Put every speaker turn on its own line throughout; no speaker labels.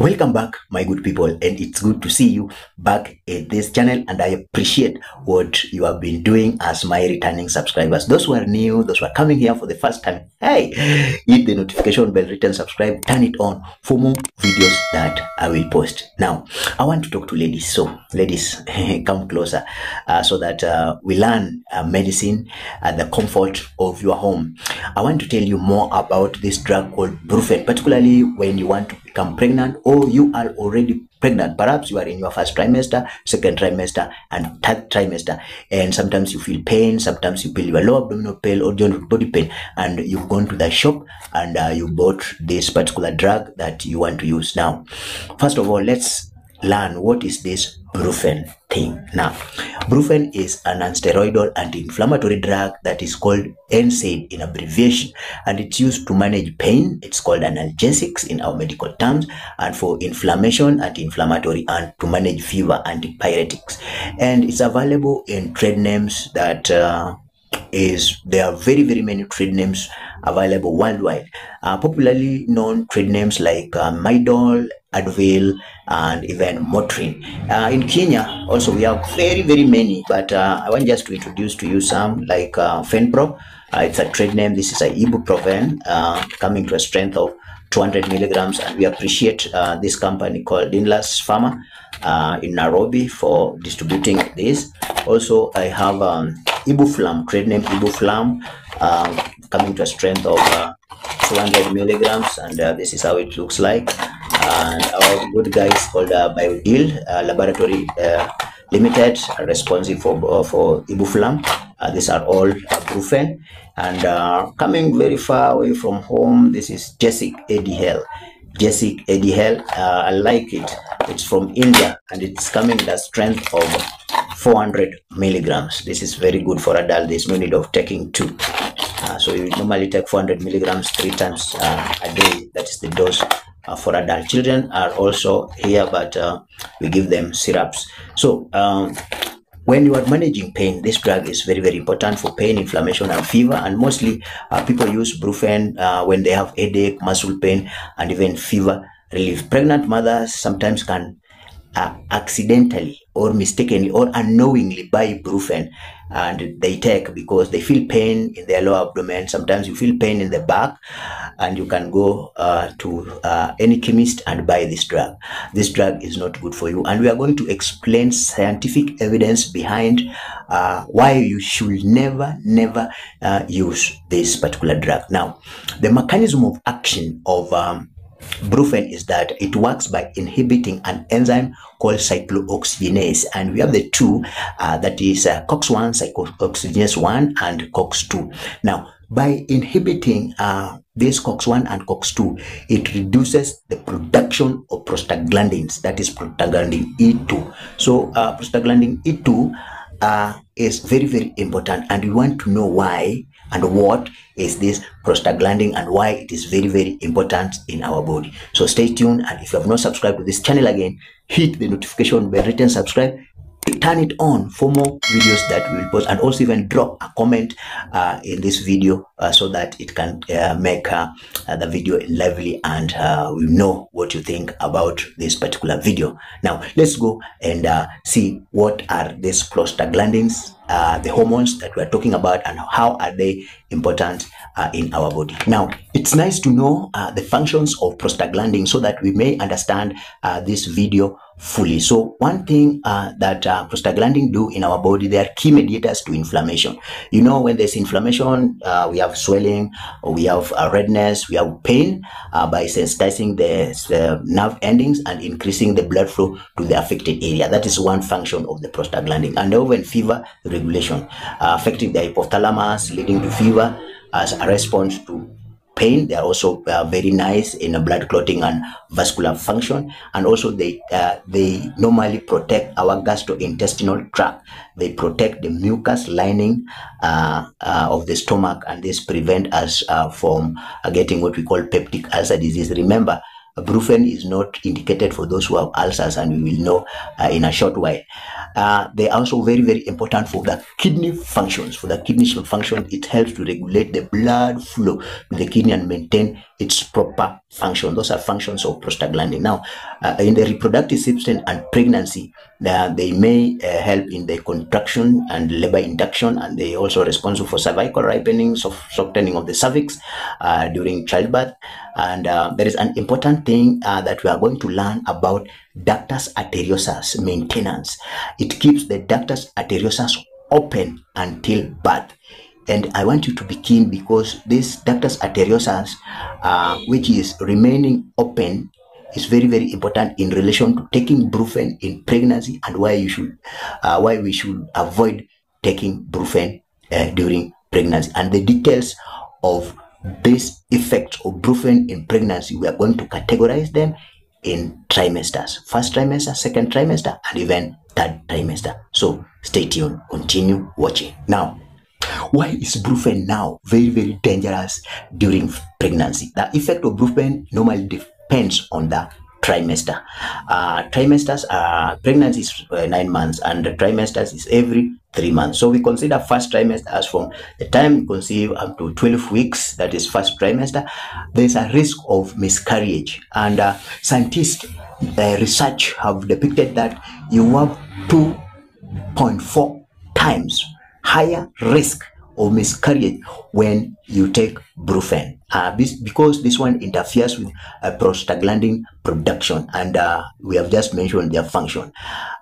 Welcome back, my good people, and it's good to see you back at this channel. And I appreciate what you have been doing as my returning subscribers. Those who are new, those who are coming here for the first time, hey, hit the notification bell, return subscribe, turn it on for more videos that I will post. Now, I want to talk to ladies. So, ladies, come closer uh, so that uh, we learn uh, medicine at the comfort of your home. I want to tell you more about this drug called Brufen, particularly when you want to become pregnant or you are already pregnant. Perhaps you are in your first trimester, second trimester, and third trimester, and sometimes you feel pain, sometimes you feel your low abdominal pain or general body pain, and you've gone to the shop and uh, you bought this particular drug that you want to use. Now, first of all, let's learn what is this Brufen thing. Now, Brufen is an anti-inflammatory drug that is called NSAID in abbreviation, and it's used to manage pain. It's called analgesics in our medical terms, and for inflammation, anti-inflammatory, and to manage fever, antipyretics. And it's available in trade names that uh, is there are very very many trade names available worldwide uh, popularly known trade names like uh, Midol, Advil and even Motrin. Uh, in Kenya also we have very very many but uh, I want just to introduce to you some like uh, Fenpro. Uh, it's a trade name. This is a ibuprofen uh, coming to a strength of 200 milligrams and we appreciate uh, this company called Inlas Pharma in Nairobi for distributing this. Also I have um, Ibuflam, trade name Ibuflam, coming to a strength of uh, 200 milligrams, and this is how it looks like. And our good guys called uh, Biodeal uh, Laboratory uh, Limited, are responsive for uh, for Ibuflam. Uh, these are all uh, Brufen, and uh, coming very far away from home. This is Jessic Edihel. Jessic Edihel, uh, I like it. It's from India, and it's coming the strength of 400 milligrams. This is very good for adult. There's no need of taking two. Uh, so you normally take 400 milligrams three times uh, a day. That is the dose uh, for adult. Children are also here, but uh, we give them syrups. So um, when you are managing pain, this drug is very, very important for pain, inflammation, and fever. And mostly uh, people use Brufen uh, when they have headache, muscle pain, and even fever relief. Pregnant mothers sometimes can uh, accidentally or mistakenly or unknowingly buy Brufen and they take because they feel pain in their lower abdomen. Sometimes you feel pain in the back and you can go uh, to uh, any chemist and buy this drug. This drug is not good for you. And we are going to explain scientific evidence behind uh, why you should never, never uh, use this particular drug. Now, the mechanism of action of um, Brufen is that it works by inhibiting an enzyme called cyclooxygenase, and we have the two uh, that is uh, COX1, cyclooxygenase 1, and COX2. Now, by inhibiting uh, this COX1 and COX2, it reduces the production of prostaglandins, that is prostaglandin E2. So, uh, prostaglandin E2 uh, is very, very important, and we want to know why and what is this prostaglandin and why it is very very important in our body. So stay tuned. And if you have not subscribed to this channel again hit the notification bell written subscribe turn it on for more videos that we will post and also even drop a comment uh, in this video uh, so that it can uh, make uh, uh, the video lively and uh, we know what you think about this particular video. Now let's go and see what are these prostaglandins the hormones that we're talking about and how are they important in our body now it's nice to know the functions of prostaglandin so that we may understand this video fully. So one thing uh, that uh, prostaglandin do in our body, they are key mediators to inflammation. You know, when there's inflammation, uh, we have swelling, we have uh, redness, we have pain uh, by sensitizing the, nerve endings and increasing the blood flow to the affected area. That is one function of the prostaglandin. And even fever regulation, uh, affecting the hypothalamus, leading to fever as a response to pain. They are also uh, very nice in blood clotting and vascular function. And also they uh, they normally protect our gastrointestinal tract. They protect the mucus lining uh, uh of the stomach and this prevent us uh, from uh, getting what we call peptic ulcer disease. Remember brufen is not indicated for those who have ulcers and we will know uh, in a short while. Uh, they are also very very important for the kidney functions. For the kidney function it helps to regulate the blood flow to the kidney and maintain its proper function. Those are functions of prostaglandin. Now uh, in the reproductive system and pregnancy uh, they may uh, help in the contraction and labor induction and they also responsible for cervical ripening so softening of the cervix uh, during childbirth. And there is an important thing uh, that we are going to learn about ductus arteriosus maintenance. It keeps the ductus arteriosus open until birth. And I want you to be keen because this ductus arteriosus, uh, which is remaining open, is very very important in relation to taking brufen in pregnancy and why you should, uh, why we should avoid taking brufen uh, during pregnancy. And the details of this effects of brufen in pregnancy. We are going to categorize them in trimesters: first trimester, second trimester, and even third trimester. So stay tuned. Continue watching now. Why is brufen now very, very dangerous during pregnancy? The effect of brufen normally depends on the trimester. Uh, trimesters are pregnancy is uh, nine months and trimesters is every three months. So we consider first trimester as from the time you conceive up to 12 weeks, that is first trimester, there's a risk of miscarriage. And uh, scientists uh, research have depicted that you have 2.4 times higher risk of miscarriage when you take brufen. Uh, because this one interferes with uh, prostaglandin production and uh, we have just mentioned their function.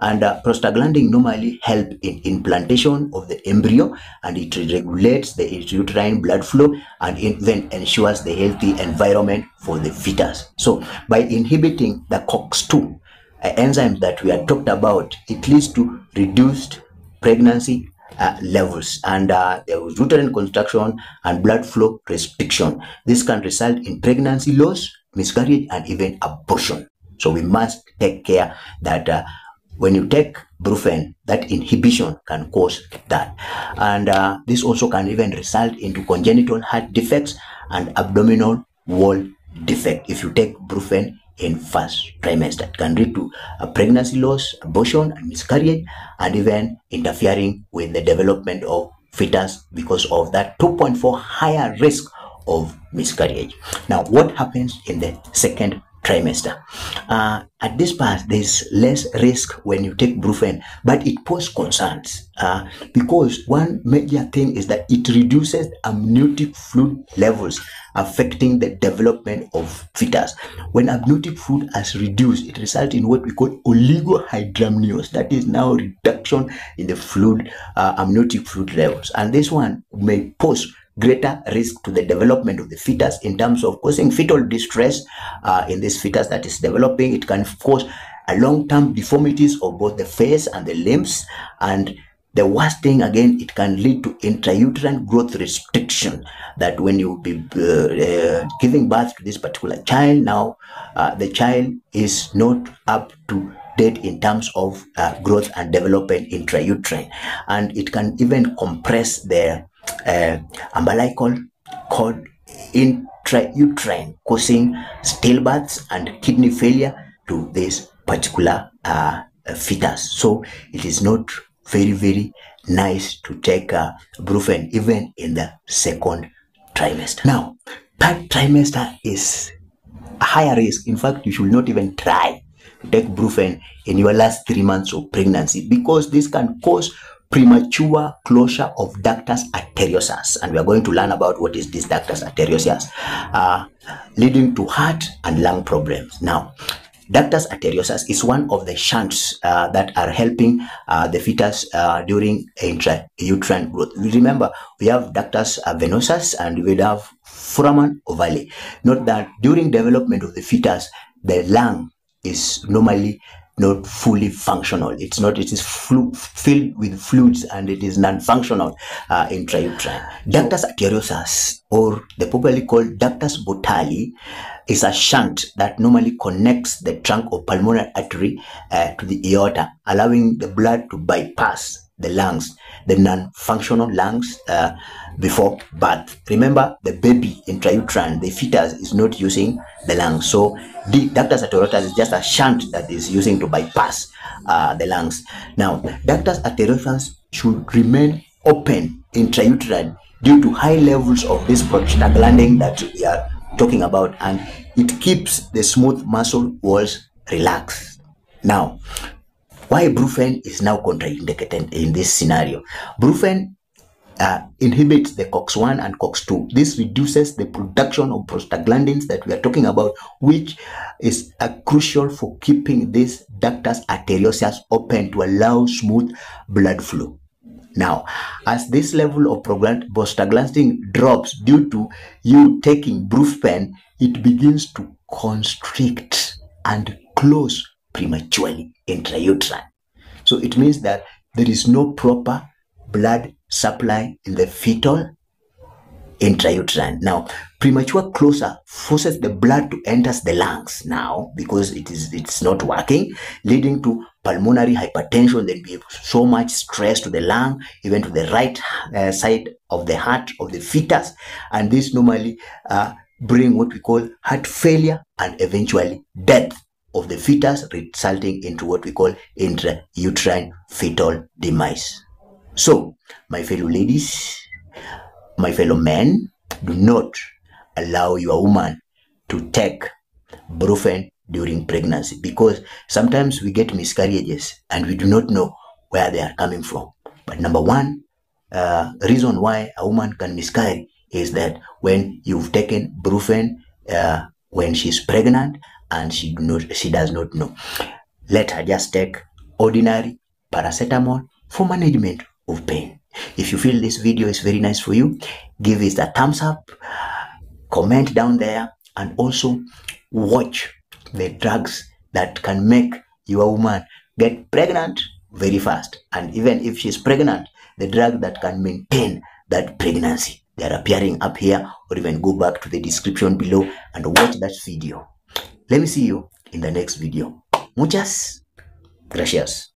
And uh, prostaglandin normally help in implantation of the embryo and it regulates the uterine blood flow and then ensures the healthy environment for the fetus. So by inhibiting the cox2 enzyme that we had talked about it leads to reduced pregnancy uh, levels and uh, there was uterine contraction and blood flow restriction. This can result in pregnancy loss, miscarriage, and even abortion. So we must take care that uh, when you take brufen, that inhibition can cause that. And uh, this also can even result into congenital heart defects and abdominal wall defect if you take brufen in first trimester. It can lead to a pregnancy loss, abortion, and miscarriage, and even interfering with the development of fetus because of that 2.4 higher risk of miscarriage. Now, what happens in the second trimester. Uh, at this part, there's less risk when you take brufen, but it poses concerns uh, because one major thing is that it reduces amniotic fluid levels, affecting the development of fetus. When amniotic fluid has reduced, it results in what we call oligohydramnios, that is now reduction in the fluid, uh, amniotic fluid levels, and this one may pose greater risk to the development of the fetus in terms of causing fetal distress uh, in this fetus that is developing. It can cause a long-term deformities of both the face and the limbs and the worst thing again it can lead to intrauterine growth restriction that when you be uh, uh, giving birth to this particular child now uh, the child is not up to date in terms of uh, growth and development intrauterine and it can even compress the uh, umbilical cord intrauterine, causing stillbirths and kidney failure to this particular uh, fetus. So it is not very, very nice to take uh, brufen even in the second trimester. Now, third trimester is a higher risk. In fact, you should not even try to take brufen in your last three months of pregnancy because this can cause premature closure of ductus arteriosus and we are going to learn about what is this ductus arteriosus uh, leading to heart and lung problems. Now ductus arteriosus is one of the shunts uh, that are helping uh, the fetus uh, during intrauterine growth. Remember we have ductus venosus and we have foramen ovale. Note that during development of the fetus the lung is normally not fully functional. It's not, it is flu- filled with fluids and it is non-functional uh, intrauterine. Ductus arteriosus, or the popularly called ductus botali is a shunt that normally connects the trunk of pulmonary artery uh, to the aorta, allowing the blood to bypass the lungs, the non-functional lungs uh, before birth. Remember, the baby intrauterine, the fetus is not using the lungs. So the ductus arteriosus is just a shunt that is using to bypass uh, the lungs. Now, ductus arteriosus should remain open intrauterine due to high levels of this prostaglandin that we are talking about and it keeps the smooth muscle walls relaxed. Now, why Brufen is now contraindicated in this scenario? Brufen uh, inhibits the COX-1 and COX-2. This reduces the production of prostaglandins that we are talking about, which is uh, crucial for keeping this ductus arteriosus open to allow smooth blood flow. Now, as this level of prostaglandin drops due to you taking Brufen, it begins to constrict and close prematurely intrauterine. So it means that there is no proper blood supply in the fetal intrauterine. Now, premature closure forces the blood to enter the lungs now because it is it's not working, leading to pulmonary hypertension. Then be so much stress to the lung, even to the right uh, side of the heart of the fetus, and this normally uh, bring what we call heart failure and eventually death of the fetus, resulting into what we call intrauterine fetal demise. So, my fellow ladies, my fellow men, do not allow your woman to take Brufen during pregnancy because sometimes we get miscarriages and we do not know where they are coming from. But number one, uh, reason why a woman can miscarry is that when you've taken Brufen uh, when she's pregnant and she do not she does not know, let her just take ordinary paracetamol for management of pain. If you feel this video is very nice for you, give it a thumbs up, comment down there, and also watch the drugs that can make your woman get pregnant very fast. And even if she's pregnant, the drug that can maintain that pregnancy. They are appearing up here, or even go back to the description below and watch that video. Let me see you in the next video. Muchas gracias.